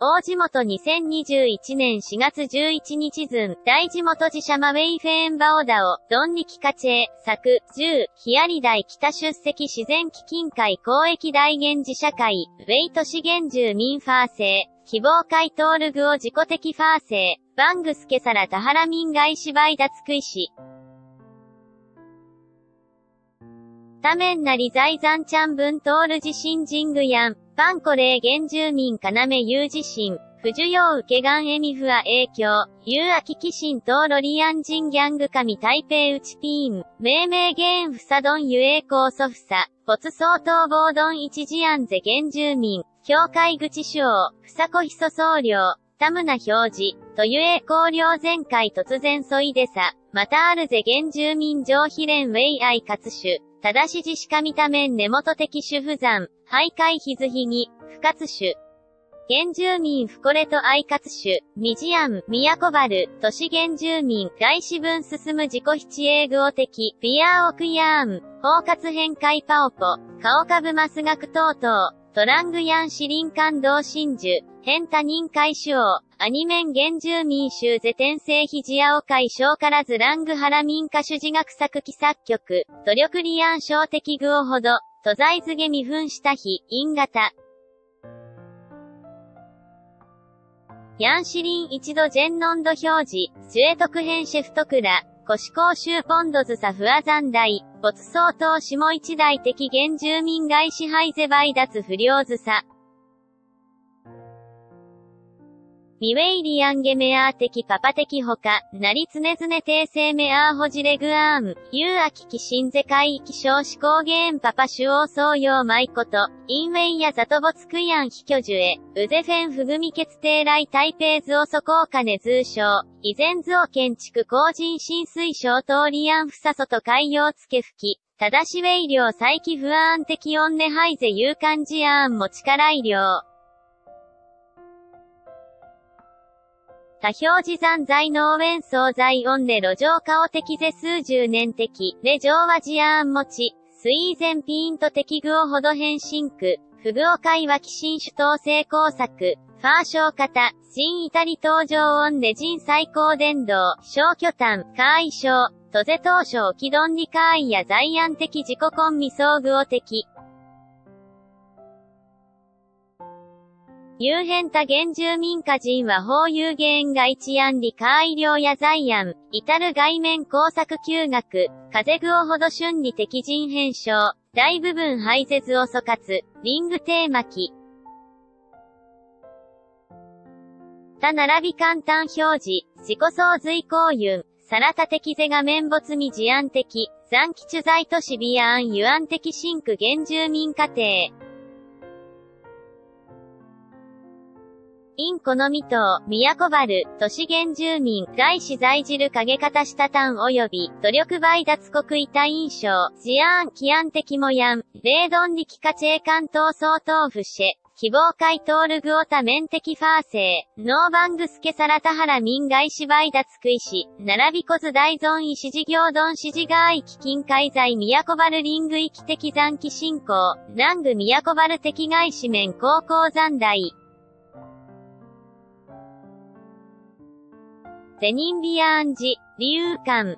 大地元2021年4月11日寸、大地元自社マウェイフェーンバオダオ、ドンニキカチェ作、10、ヒアリ大北出席自然基金会公益大原自社会、ウェイト資源住民ファーセー、希望会トールグを自己的ファーセー、バングスケサラ田原民外芝居脱食いし。多面なり財産ちゃん分トール地震神宮やん。パンコレー原住民要有地震。不需要受けがんエミフア影響。有アキキシンとロリアン人ギャング神台北内ピーン。命名ゲーンフサドンユエーコーソフサ。没相当暴ドン一時安ゼ原住民。境界口主王。ふさこひそ僧侶。タムナ表示。とゆえ公領前回突然そいでさ。またあるぜ原住民上秘連ウェイアイ活種。ただし自しか見た面根元的主不山、徘徊ひずひに、不活種。原住民フコレとアイカツ種、ミジアン、宮古原、都市原住民、外資分進む自己七英語的、ビアーオクヤーン、包括変界パオポ、顔株マス学等々、トラングヤンシリン感動真珠、変他人会主王、アニメン原住民衆ゼ天聖ヒジアオ会小からずラングハラ民歌手自学作記作曲、努力リアン小的具をほど、都在図げ未分した日、陰型。ヤンシリン一度ジェンノンド表示、スエトク編シェフトクラ、コシコーシューポンドズサフアザンダイ、没相当下一代的原住民外支配ゼバイ脱不良ズサ。ミウェイリアンゲメアー的パパ的ほか、なりつねずね訂正メアーホジレグアーム、ユーアキキシンゼ海域小思考ゲーンパパ主王総用舞こと、インウェイやザトボツクヤン非居住へ、ウゼフェンフグミ血定来台北図を素効果ね通称、依然図を建築工人浸水小通りアンフサソと海洋付け吹き、ただしウェイ量再起不安的音ネハイゼ有感事案も力医療。多表示残在農園総在音で路上顔的ぜ数十年的、レ上和ジアーン持ち、スイーゼンピーンと適具をほど変身区、フグオ会は寄進主統成工作、ファーショー型、新イタリ登場音レジン最高電動、小巨炭、カーイ症、トゼ当初キドンリカーイや在安的自己コンミソーグオ有変多原住民家人は法有原が一案理医療や財案、至る外面工作休学、風具をほど春理的人変症、大部分排泄を疎活、リングテーマ機。他並び簡単表示、自己相随行運、サラタ的ゼ画面没未事案的、残機取材都市ビアンユアン的シンク原住民家庭。インコノミ島、宮古原、都市原住民、外資在じる影方下丹及び、努力倍脱国異多印象、ジアーン、キアン的モヤン、米ドン力化チェ関東総統府シェ、希望会トールグオタメン的ファーセー、ノーバングスケサラタハラ民外資倍脱食いし、並びこず大ゾン石事業ドン指示外基金海在宮古原リング域的残機進行、南部宮古原的外資面高校残大。ゼニンビアンジ、リュウカン。